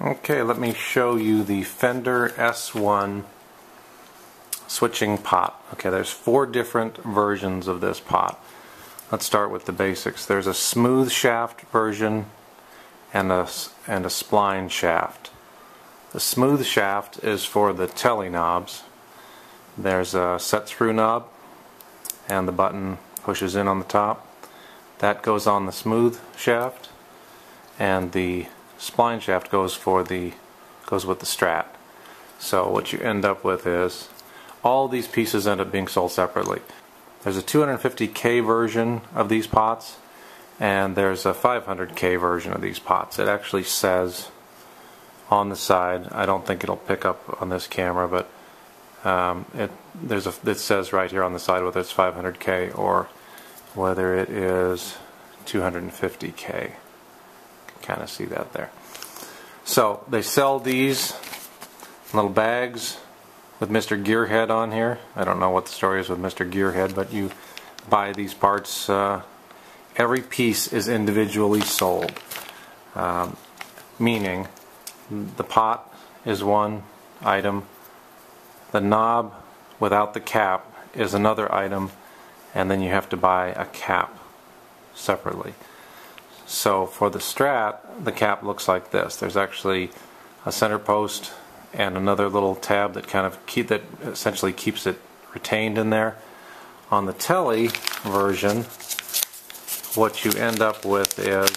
Okay, let me show you the Fender S1 switching pot. Okay, there's four different versions of this pot. Let's start with the basics. There's a smooth shaft version and a, and a spline shaft. The smooth shaft is for the Tele knobs. There's a set screw knob and the button pushes in on the top. That goes on the smooth shaft and the spline shaft goes for the goes with the strat. So what you end up with is all these pieces end up being sold separately. There's a 250k version of these pots and there's a 500k version of these pots. It actually says on the side, I don't think it'll pick up on this camera, but um, it there's a it says right here on the side whether it's 500k or whether it is 250k kind of see that there. So they sell these little bags with Mr. Gearhead on here. I don't know what the story is with Mr. Gearhead, but you buy these parts. Uh, every piece is individually sold, um, meaning the pot is one item, the knob without the cap is another item, and then you have to buy a cap separately. So for the Strat, the cap looks like this. There's actually a center post and another little tab that kind of keep that essentially keeps it retained in there. On the Tele version, what you end up with is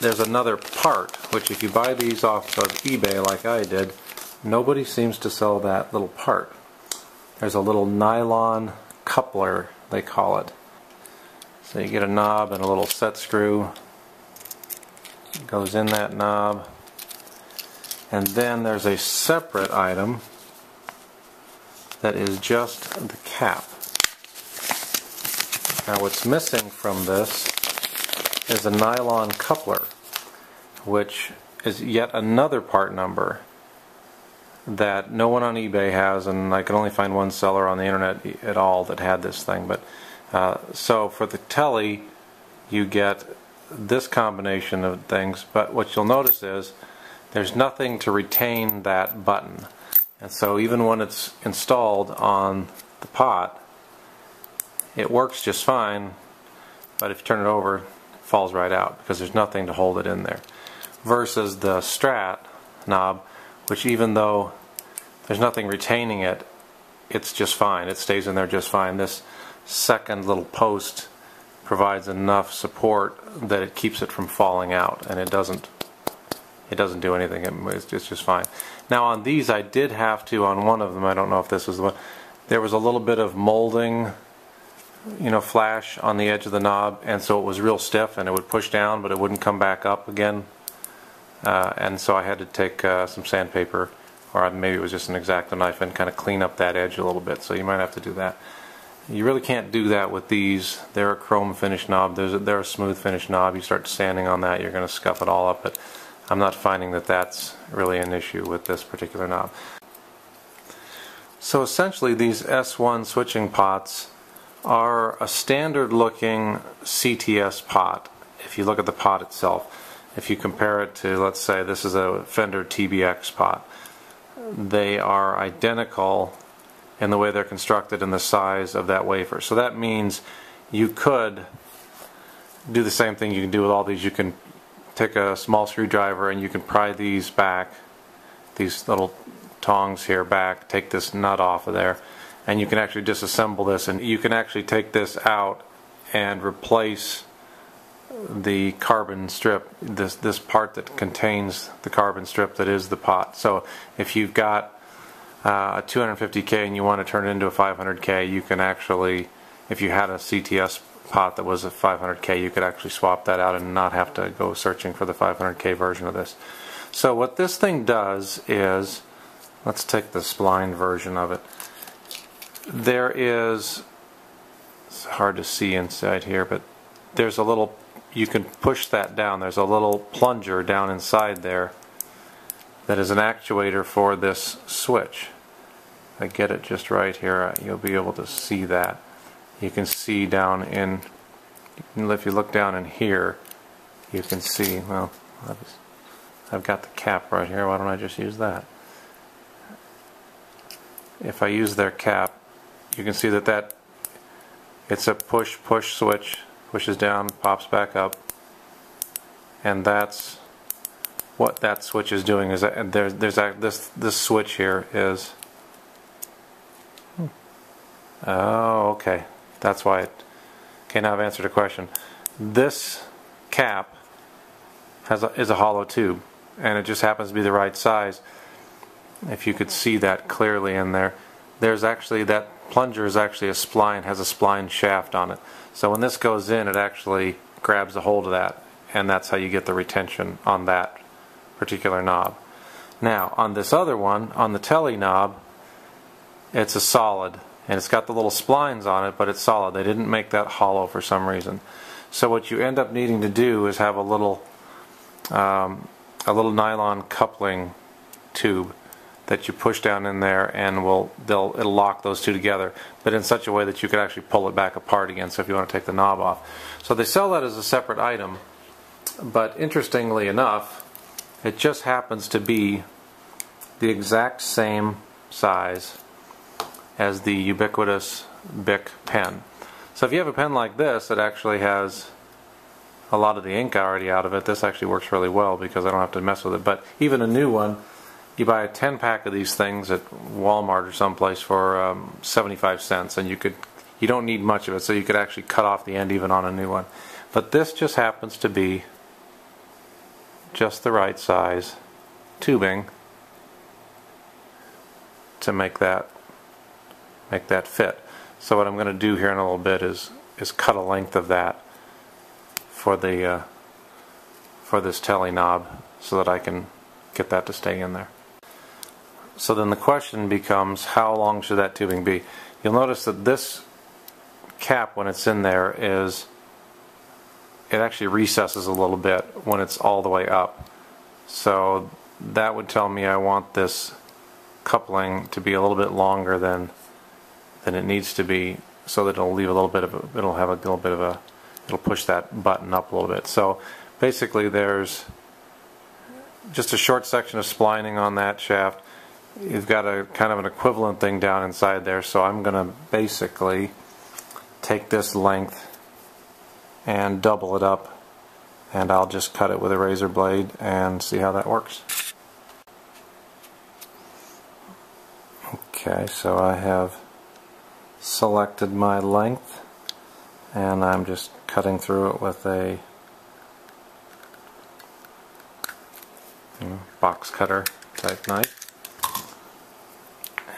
there's another part, which if you buy these off of eBay like I did, nobody seems to sell that little part. There's a little nylon coupler, they call it. So you get a knob and a little set screw goes in that knob and then there's a separate item that is just the cap. Now what's missing from this is a nylon coupler which is yet another part number that no one on eBay has and I can only find one seller on the internet at all that had this thing but uh, so for the Tele you get this combination of things, but what you'll notice is there's nothing to retain that button. And so even when it's installed on the pot, it works just fine, but if you turn it over, it falls right out because there's nothing to hold it in there. Versus the Strat knob, which even though there's nothing retaining it, it's just fine. It stays in there just fine. This second little post provides enough support that it keeps it from falling out and it doesn't it doesn't do anything. It's just, fine. Now on these I did have to on one of them I don't know if this was the one there was a little bit of molding you know flash on the edge of the knob and so it was real stiff and it would push down but it wouldn't come back up again. Uh, and so I had to take uh, some sandpaper or maybe it was just an X-Acto knife and kind of clean up that edge a little bit so you might have to do that you really can't do that with these. They're a chrome finish knob. There's a, they're a smooth finish knob. You start sanding on that, you're going to scuff it all up. But I'm not finding that that's really an issue with this particular knob. So essentially, these S1 switching pots are a standard looking CTS pot. If you look at the pot itself, if you compare it to, let's say, this is a Fender TBX pot, they are identical in the way they're constructed and the size of that wafer. So that means you could do the same thing you can do with all these. You can take a small screwdriver and you can pry these back, these little tongs here back, take this nut off of there, and you can actually disassemble this and you can actually take this out and replace the carbon strip, this, this part that contains the carbon strip that is the pot. So if you've got uh, a 250K and you want to turn it into a 500K, you can actually, if you had a CTS pot that was a 500K, you could actually swap that out and not have to go searching for the 500K version of this. So what this thing does is, let's take the spline version of it. There is, it's hard to see inside here, but there's a little, you can push that down. There's a little plunger down inside there that is an actuator for this switch. I get it just right here, you'll be able to see that. You can see down in, if you look down in here, you can see, well, I've got the cap right here, why don't I just use that? If I use their cap, you can see that that it's a push push switch, pushes down, pops back up, and that's what that switch is doing is that there's there's a, this this switch here is oh okay. That's why it okay now I've answered a question. This cap has a, is a hollow tube and it just happens to be the right size. If you could see that clearly in there there's actually that plunger is actually a spline has a spline shaft on it. So when this goes in it actually grabs a hold of that and that's how you get the retention on that particular knob. Now, on this other one, on the Tele knob, it's a solid, and it's got the little splines on it, but it's solid. They didn't make that hollow for some reason. So what you end up needing to do is have a little um, a little nylon coupling tube that you push down in there and will they'll it'll lock those two together but in such a way that you can actually pull it back apart again so if you want to take the knob off so they sell that as a separate item but interestingly enough it just happens to be the exact same size as the ubiquitous Bic pen. So if you have a pen like this that actually has a lot of the ink already out of it, this actually works really well because I don't have to mess with it. But even a new one, you buy a 10 pack of these things at Walmart or someplace for um, 75 cents and you could you don't need much of it so you could actually cut off the end even on a new one. But this just happens to be just the right size tubing to make that make that fit. So what I'm going to do here in a little bit is is cut a length of that for the uh, for this Tele knob so that I can get that to stay in there. So then the question becomes how long should that tubing be? You'll notice that this cap when it's in there is it actually recesses a little bit when it's all the way up. So that would tell me I want this coupling to be a little bit longer than than it needs to be so that it'll leave a little bit of a, it'll have a little bit of a it'll push that button up a little bit. So basically there's just a short section of splining on that shaft. You've got a kind of an equivalent thing down inside there so I'm going to basically take this length and double it up and I'll just cut it with a razor blade and see how that works. Okay, so I have selected my length and I'm just cutting through it with a box cutter type knife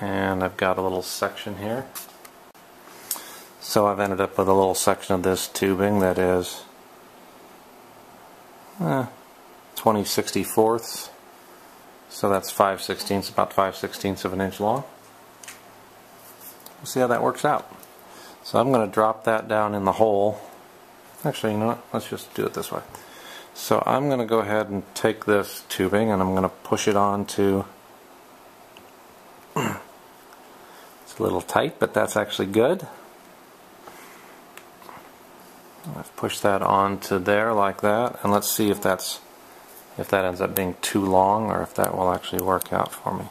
and I've got a little section here so I've ended up with a little section of this tubing that is eh, 20 64ths. So that's 5 16ths, about 5 16ths of an inch long. We'll see how that works out. So I'm going to drop that down in the hole. Actually, you know what? Let's just do it this way. So I'm going to go ahead and take this tubing and I'm going to push it onto it's a little tight, but that's actually good. I've pushed that onto there like that and let's see if that's if that ends up being too long or if that will actually work out for me.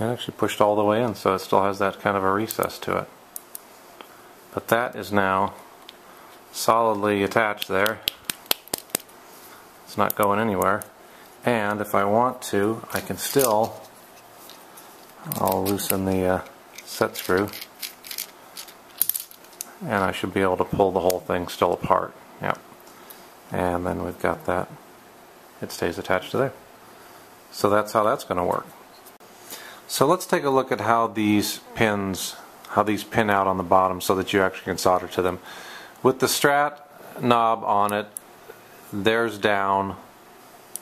It actually pushed all the way in so it still has that kind of a recess to it. But that is now solidly attached there. It's not going anywhere. And if I want to, I can still, I'll loosen the uh, set screw and I should be able to pull the whole thing still apart. Yep. And then we've got that. It stays attached to there. So that's how that's going to work. So let's take a look at how these pins, how these pin out on the bottom so that you actually can solder to them. With the strat knob on it, there's down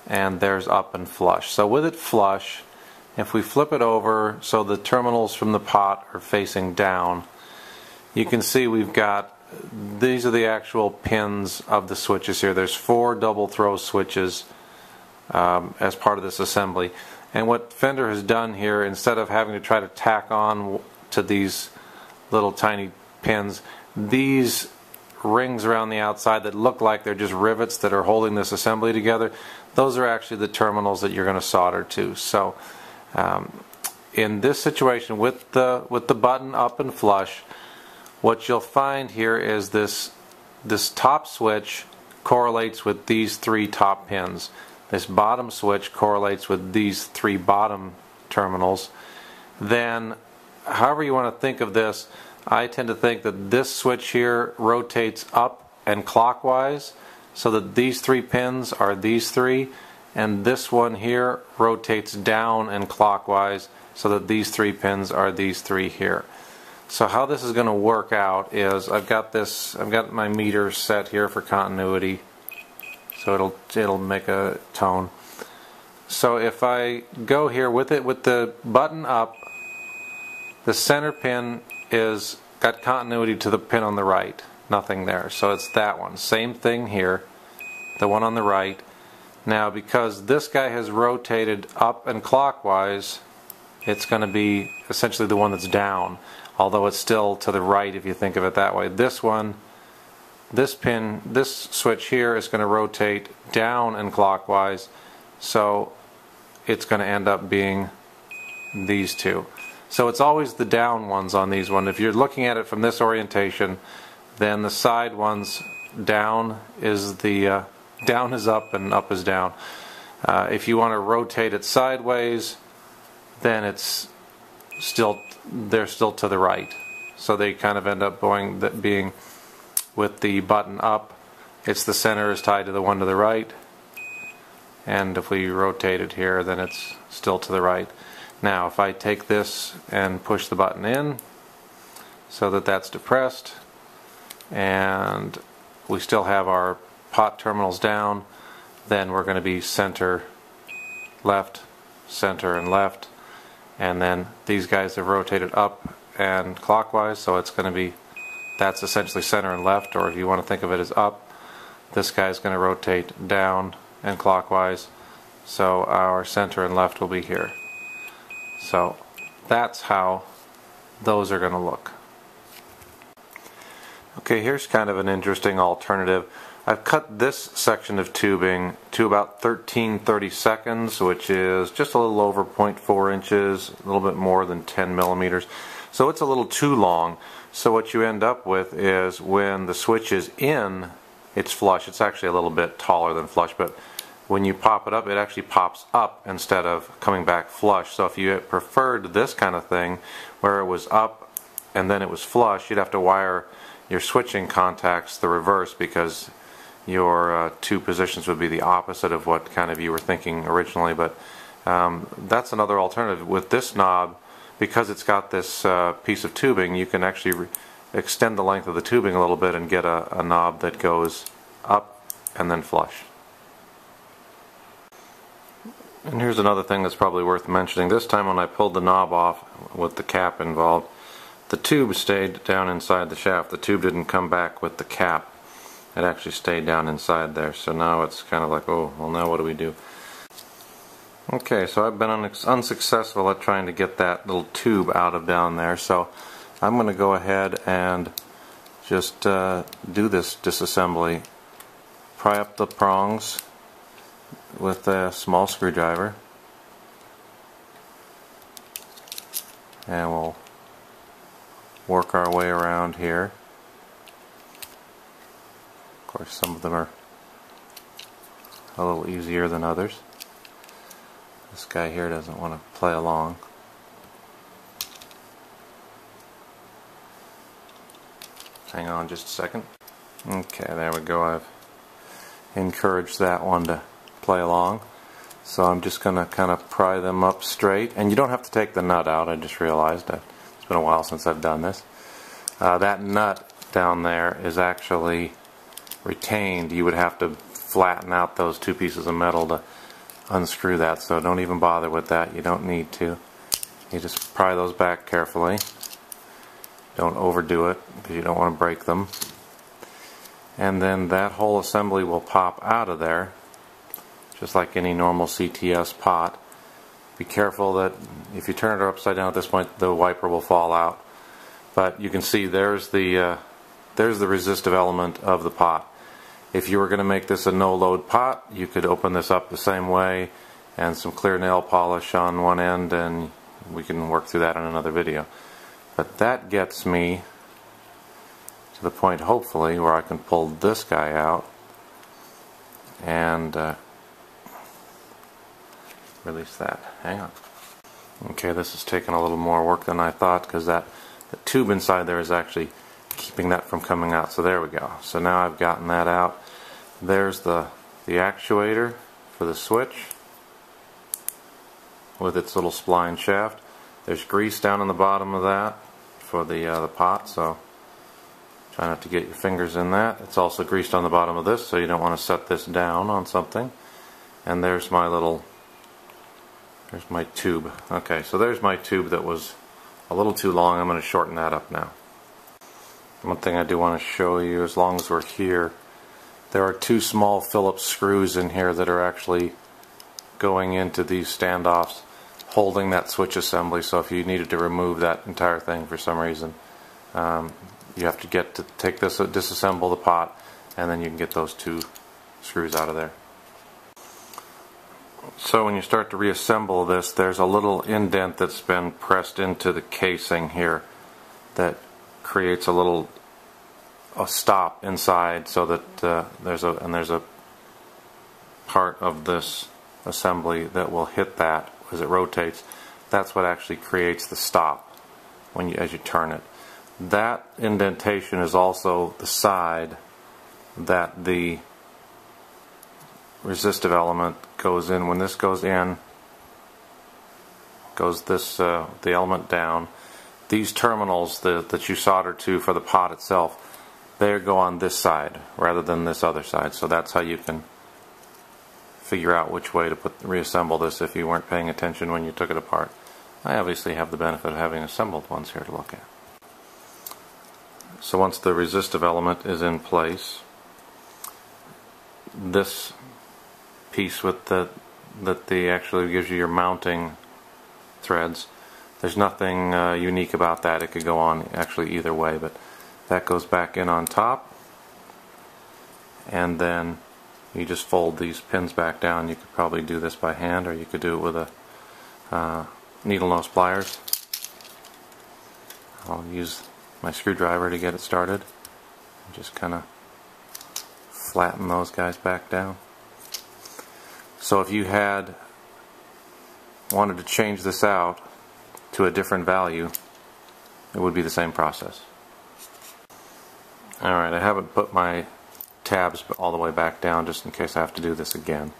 and there's up and flush. So with it flush, if we flip it over so the terminals from the pot are facing down, you can see we've got these are the actual pins of the switches here. There's four double throw switches um, as part of this assembly. And what Fender has done here, instead of having to try to tack on to these little tiny pins, these rings around the outside that look like they're just rivets that are holding this assembly together, those are actually the terminals that you're going to solder to. So um, in this situation with the with the button up and flush, what you'll find here is this this top switch correlates with these three top pins. This bottom switch correlates with these three bottom terminals. Then, however you want to think of this, I tend to think that this switch here rotates up and clockwise so that these three pins are these three and this one here rotates down and clockwise so that these three pins are these three here. So how this is going to work out is I've got this I've got my meter set here for continuity so it'll it'll make a tone. So if I go here with it with the button up the center pin is got continuity to the pin on the right. Nothing there. So it's that one. Same thing here. The one on the right. Now because this guy has rotated up and clockwise, it's going to be essentially the one that's down. Although it's still to the right if you think of it that way. This one, this pin, this switch here is going to rotate down and clockwise. So it's going to end up being these two. So it's always the down ones on these ones. If you're looking at it from this orientation, then the side ones down is the uh, down is up and up is down. Uh, if you want to rotate it sideways, then it's still they're still to the right. So they kind of end up going that being with the button up. It's the center is tied to the one to the right, and if we rotate it here, then it's still to the right. Now if I take this and push the button in so that that's depressed and we still have our pot terminals down then we're going to be center left center and left and then these guys have rotated up and clockwise so it's going to be that's essentially center and left or if you want to think of it as up this guy is going to rotate down and clockwise so our center and left will be here so that's how those are going to look. Okay, here's kind of an interesting alternative. I've cut this section of tubing to about 13 30 seconds, which is just a little over 0.4 inches, a little bit more than 10 millimeters. So it's a little too long. So what you end up with is when the switch is in, it's flush. It's actually a little bit taller than flush, but when you pop it up, it actually pops up instead of coming back flush. So if you preferred this kind of thing, where it was up and then it was flush, you'd have to wire your switching contacts the reverse because your uh, two positions would be the opposite of what kind of you were thinking originally. But um, that's another alternative. With this knob, because it's got this uh, piece of tubing, you can actually extend the length of the tubing a little bit and get a, a knob that goes up and then flush. And here's another thing that's probably worth mentioning. This time when I pulled the knob off with the cap involved, the tube stayed down inside the shaft. The tube didn't come back with the cap. It actually stayed down inside there. So now it's kind of like, oh, well now what do we do? Okay, so I've been un unsuccessful at trying to get that little tube out of down there. So I'm going to go ahead and just uh, do this disassembly. Pry up the prongs with a small screwdriver and we'll work our way around here. Of course some of them are a little easier than others. This guy here doesn't want to play along. Hang on just a second. Okay, there we go. I've encouraged that one to play along. So I'm just going to kind of pry them up straight. And you don't have to take the nut out, I just realized. That it's been a while since I've done this. Uh, that nut down there is actually retained. You would have to flatten out those two pieces of metal to unscrew that. So don't even bother with that. You don't need to. You just pry those back carefully. Don't overdo it because you don't want to break them. And then that whole assembly will pop out of there just like any normal CTS pot. Be careful that if you turn it upside down at this point the wiper will fall out. But you can see there's the uh, there's the resistive element of the pot. If you were going to make this a no-load pot, you could open this up the same way and some clear nail polish on one end and we can work through that in another video. But that gets me to the point hopefully where I can pull this guy out and uh, release that. Hang on. Okay, this is taking a little more work than I thought because that the tube inside there is actually keeping that from coming out. So there we go. So now I've gotten that out. There's the, the actuator for the switch with its little spline shaft. There's grease down in the bottom of that for the, uh, the pot, so try not to get your fingers in that. It's also greased on the bottom of this, so you don't want to set this down on something. And there's my little, there's my tube. Okay, so there's my tube that was a little too long. I'm going to shorten that up now. One thing I do want to show you, as long as we're here, there are two small Phillips screws in here that are actually going into these standoffs holding that switch assembly. So if you needed to remove that entire thing for some reason um, you have to get to take this disassemble the pot and then you can get those two screws out of there. So when you start to reassemble this there's a little indent that's been pressed into the casing here that creates a little a stop inside so that uh, there's a and there's a part of this assembly that will hit that as it rotates. That's what actually creates the stop when you as you turn it. That indentation is also the side that the resistive element goes in. When this goes in, goes this uh, the element down. These terminals that, that you solder to for the pot itself they go on this side rather than this other side. So that's how you can figure out which way to put reassemble this if you weren't paying attention when you took it apart. I obviously have the benefit of having assembled ones here to look at. So once the resistive element is in place, this piece with the that the actually gives you your mounting threads. There's nothing uh, unique about that. It could go on actually either way, but that goes back in on top. And then you just fold these pins back down. You could probably do this by hand or you could do it with a uh, needle nose pliers. I'll use my screwdriver to get it started. Just kind of flatten those guys back down. So if you had wanted to change this out to a different value it would be the same process Alright, I haven't put my tabs all the way back down just in case I have to do this again.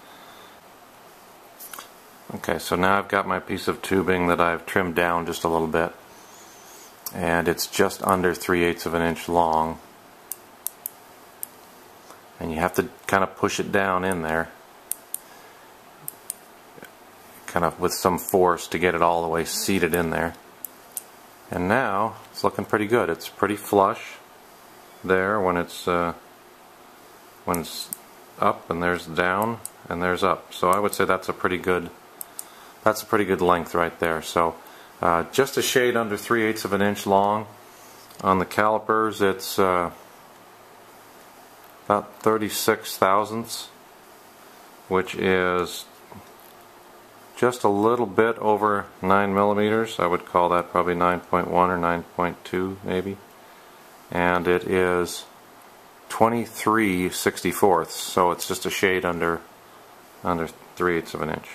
Okay, so now I've got my piece of tubing that I've trimmed down just a little bit. And it's just under 3 eighths of an inch long. And you have to kind of push it down in there. Kind of with some force to get it all the way seated in there. And now it's looking pretty good. It's pretty flush there when it's uh, when it's up and there's down and there's up so I would say that's a pretty good that's a pretty good length right there so uh, just a shade under 3 eighths of an inch long on the calipers it's uh, about 36 thousandths which is just a little bit over 9 millimeters. I would call that probably 9.1 or 9.2 maybe. And it is 23 64ths so it's just a shade under under 3 eighths of an inch